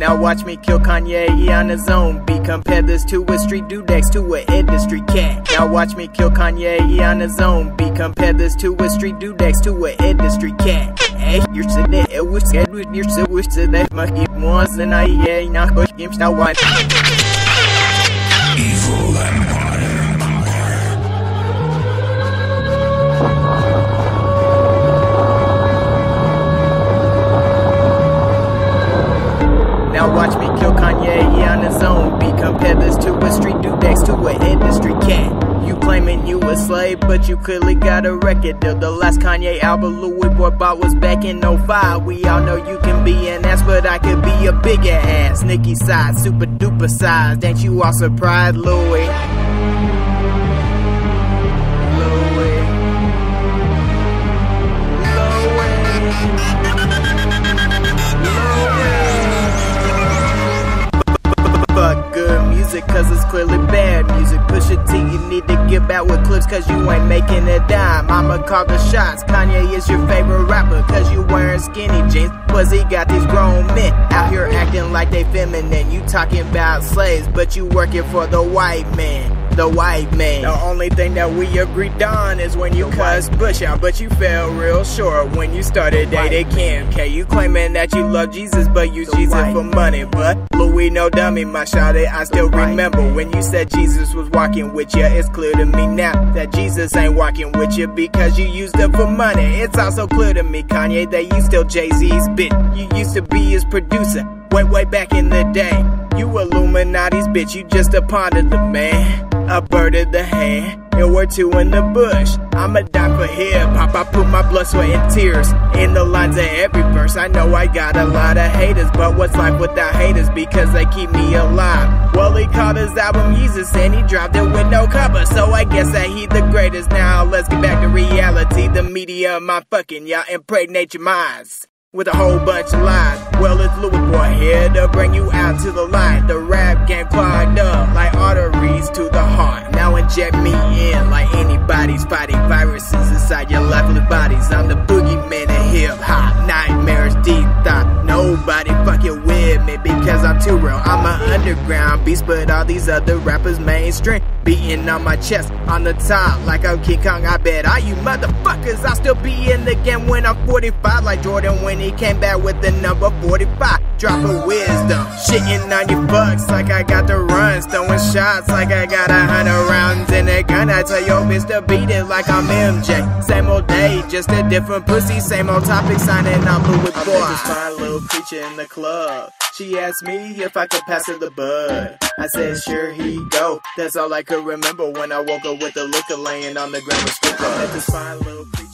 Now watch me kill Kanye he on his own beat. Compare this to a street dudex to an industry cat. Now watch me kill Kanye he on his own beat. Compare this to a street dudex to an industry cat. Hey, you're sitting it was said with your to that monkey once and I yeah push games now one. Watch me kill Kanye, he on his own beat. Compare this to a street dudex to an industry cat. You claiming you a slave, but you clearly got a record deal. The last Kanye album Louis Boi bought was back in 05. We all know you can be an ass, but I could be a bigger ass. Nicki size, super duper size. Ain't you all surprised? Louis. Music, cause it's clearly bad music. Pusha T, you need to get back with Clipse, cause you ain't making a dime. I'ma call the shots. Kanye is your favorite rapper, cause you wearing skinny jeans. Plus, he got these grown men out here acting like they feminine. You talking about slaves, but you working for the white man. The white man. The only thing that we agreed on is when you cussed Bush out, but you fell real short when you started dating Kim K. You claiming that you love Jesus, but use Jesus for money. But Louis, no dummy, my shawty, I still remember when you said Jesus was walking with you. It's clear to me now that Jesus ain't walking with you because you used it for money. It's also clear to me, Kanye, that you still Jay Z's bitch. You used to be his producer, way, way back in the day. You Illuminati's bitch, you just a pawn of the man. A bird of the hand, and we're two in the bush. I'ma die for hip hop. I put my blood, sweat, and tears in the lines of every verse. I know I got a lot of haters, but what's life without haters? Because they keep me alive. Well, he called his album Yeezus, and he dropped it with no cover. So I guess that he the greatest. Now let's get back to reality. The media, my fucking y'all impregnate your minds with a whole bunch of lies. Well, it's Louis Boi here to bring you out to the light. The rap game clogged up like bodies. I'm the boogeyman of hip hop. Nightmares, deep thought. Nobody fucking because I'm too real. I'm an underground beast, but all these other rappers mainstream. Beating on my chest on the top like I'm King Kong. I bet all you motherfuckers I'll still be in the game when I'm 45 like Jordan when he came back with the number 45. Dropping wisdom, shitting on your fucks like I got the runs, throwing shots like I got a hundred rounds in a gun. I tell your bitch to beat it like I'm MJ. Same old day, just a different pussy, same old topic, signing off with boy. I met this fine little creature in the club. She asked me if I could pass her the bud. I said, sure, he go. That's all I could remember when I woke up with the liquor laying on the ground. Met